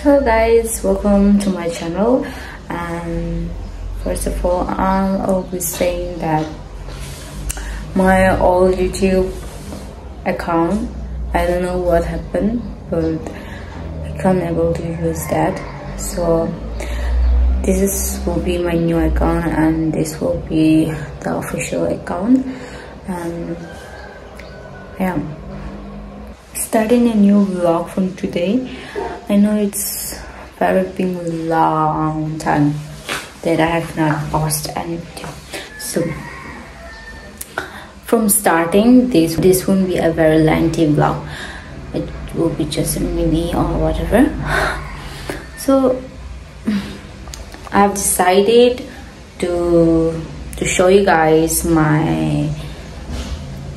hello guys. Welcome to my channel. And first of all i'm always saying that my old youtube account i don't know what happened but i can't able to use that. So this is, will be my new account and this will be the official account. And yeah. Starting a new vlog from today i know it's very been long time that i have not posted any video so from starting this this won't be a very lengthy vlog. It will be just a mini or whatever. So I've decided to to show you guys my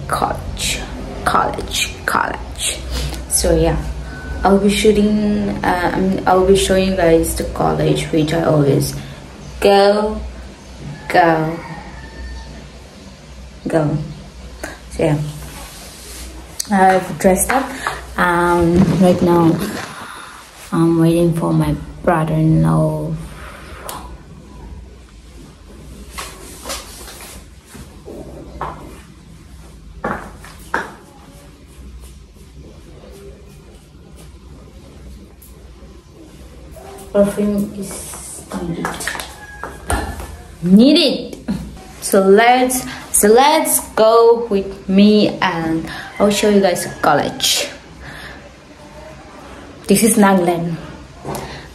college college college. So yeah I'll be shooting uh, I'll be showing you guys the college which I always go go go. So yeah. I've dressed up um right now I'm waiting for my brother-in-law perfume is needed needed so let's so let's go with me and i'll show you guys college this is nagland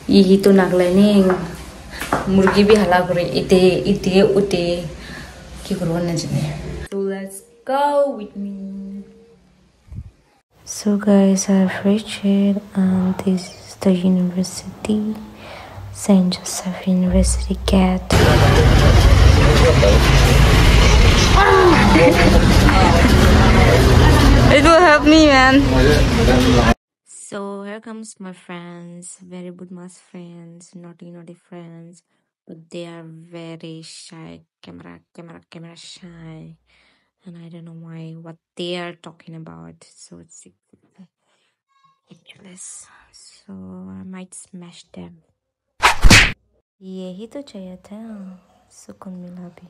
यही तो नागल्यान्ड मुर्गी भी हला करे इते इते उते के करो नजने so let's go with me so guys i've reached it and this is the university St. Joseph University cat. it will help me, man. So here comes my friends, very good mass friends, naughty naughty friends, but they are very shy, camera, camera, camera shy, and I don't know why what they are talking about. So it's ridiculous. So I might smash them. यही तो चाहिए था सुकून मिला भी।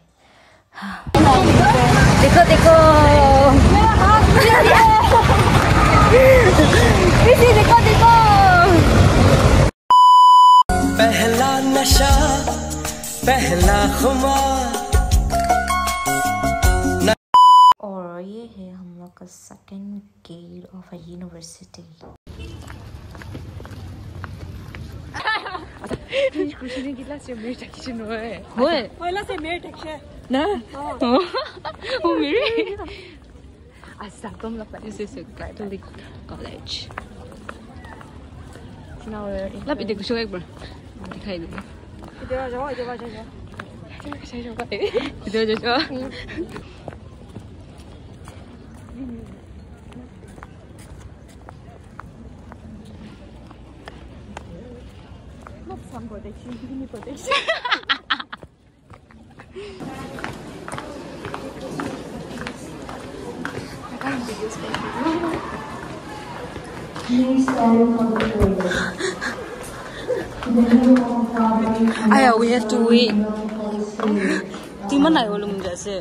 देखो देखो। देखो देखो। पहला नशा पहला खुमार और ये है हम लोग का second gate of a university खुशी ने कितला से मेरे टैक्सी नो है होए पहला से मेरे टैक्सी है ना वो मेरे Assalamualaikum lah This is a Catholic college. Now we're in. Lap itu show ekor. Dikai dulu. Itu aja, itu aja. Itu aja. Itu aja. Some protection, give me protection. Aya, we have to wait. Di mana ya ulum jase?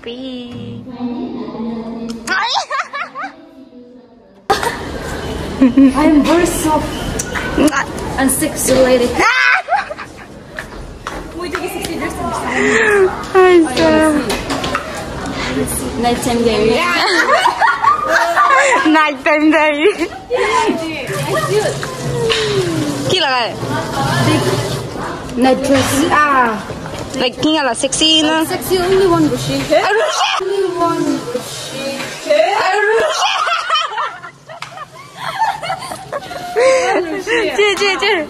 happy. I am very soft and sexuated. lady. I'm. Nighttime diary. Nighttime diary. Cute. Cute. Night dress. Ah. like king ala sexy na. Sexy only one bushi. Arushi. Only one bushi. Arushi. Cheer, cheer, cheer.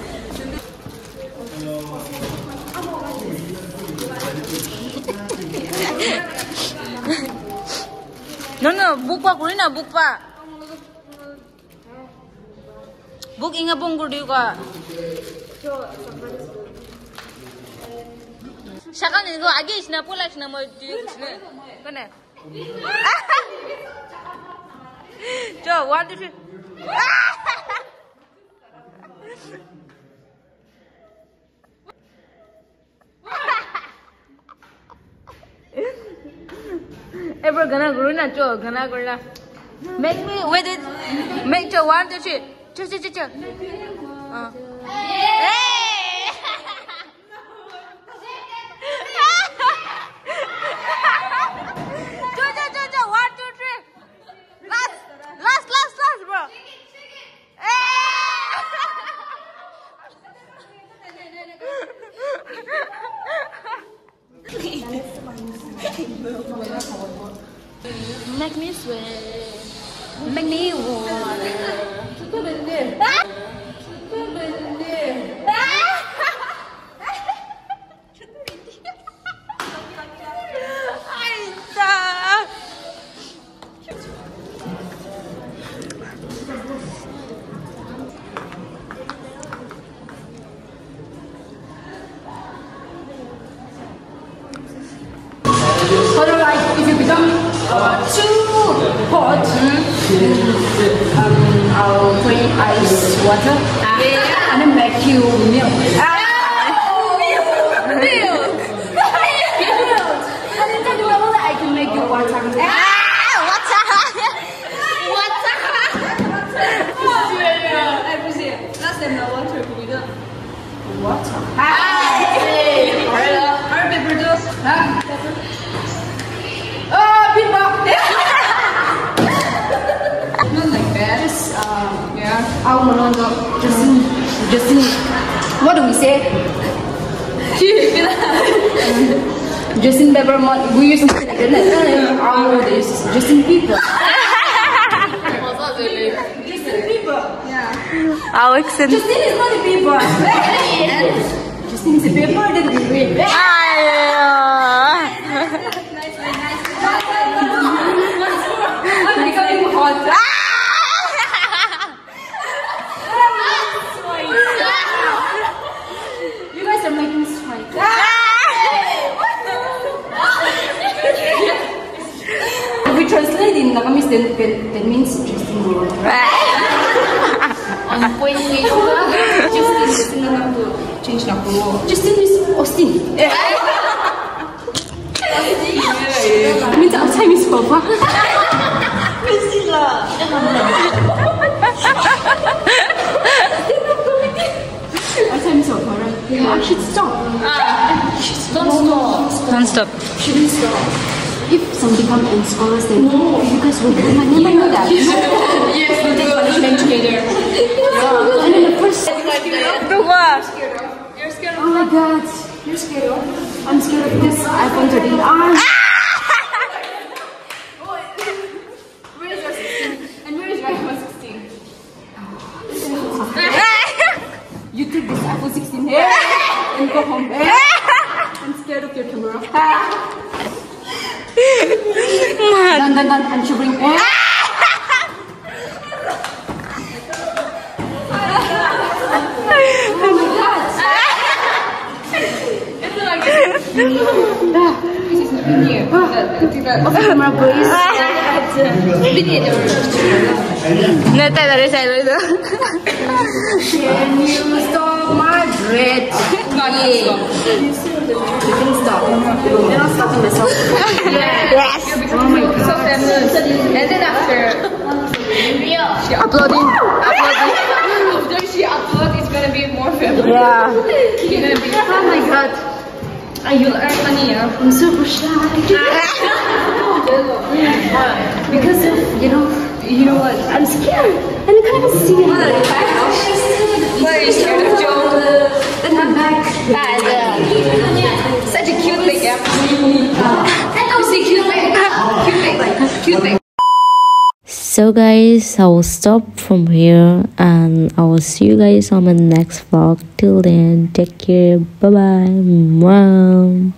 No, no, book pa, kulina, book pa. Book inga pong kudiyo ka. Shaka ni ko agi isna pula isna mo di isna. Kana. Jo, one two three. Ever gonna grow na cho, gonna grow na. Make me wait it. Make cho one two three. Cho cho cho cho. Uh. Hey! cho cho cho cho one two three. Last last last last bro. Make me sweat. Make me warm. Ice water ah. and then make you milk. milk. Ah. And then tell you what I can make you water. Water. Hey! Alright, pepper juice. Huh? Oh, people! Not like that. Just, um. Oh, no, no. Justin, Justin, what do we say? Justin Bieber, we used to say like that. Oh, this Justin Bieber. Justin Bieber. Yeah. Alex and Justin is not a Bieber. Justin is a Bieber. Then we win. I'm becoming hot. You guys are making strike. Ah! If we translate in Nagamese, then, then that means Justin Bieber. On point with Justin, Justin na lang to change na ko. Justin is Austin. Means our time is. Our time is over, right? Yeah. I should stop. Ah. Don't stop. Don't stop. Shouldn't stop. If somebody comes and scores, then you guys will I never know that. yes, we'll take punishment together. Yeah. And then the first. Oh my god. You're scared of? I'm scared of this iPhone 13. Ah! Where is your 16? And where is your iPhone 16? You take this iPhone 16 here and go home. I'm scared of your camera. Done, done, done. And she bring. Oh my god. Off camera, please. Neta dari saya itu. Can you stop my breath? Yeah. You can stop. Then I'll stop myself. Yes. Oh my god. And then after Uploading. Uploading. after she uploads, it's gonna be more famous. Yeah. Gonna be. Oh my god. And you'll earn money, yeah. I'm super shy. Because of, you know, you know what? I'm scared. And I kind of see of, Joe? In my back. Such a cute thing, yeah. Cute thing. Cute thing. Cute thing. So guys, I will stop from here and I will see you guys on my next vlog. Till then, take care. Bye bye. Wow.